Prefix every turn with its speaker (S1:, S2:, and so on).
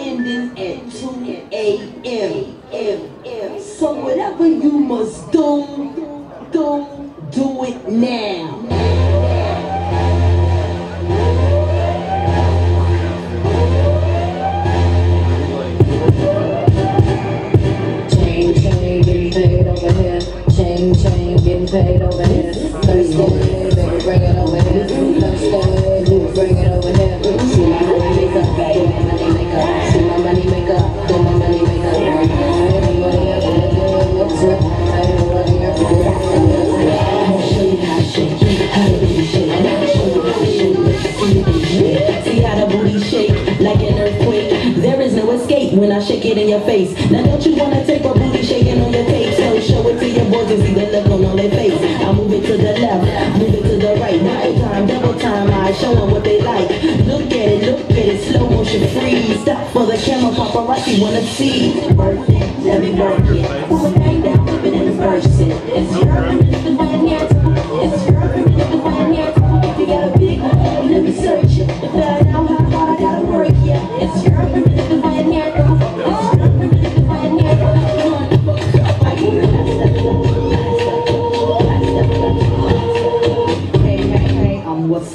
S1: ending at 2 a.m. So whatever you must do, do, do it now.
S2: Chain, chain, getting paid over here. Chain, chain, getting paid over here. Thursday,
S3: when I shake it in your face. Now don't you wanna take a booty shaking on your tape? So show it to your boys and see the look on their face. I move it to the left, move it to the right. Double time, double time, I show them what they like. Look at it, look at it, slow motion freeze. Stop for the camera, paparazzi wanna see.
S1: Work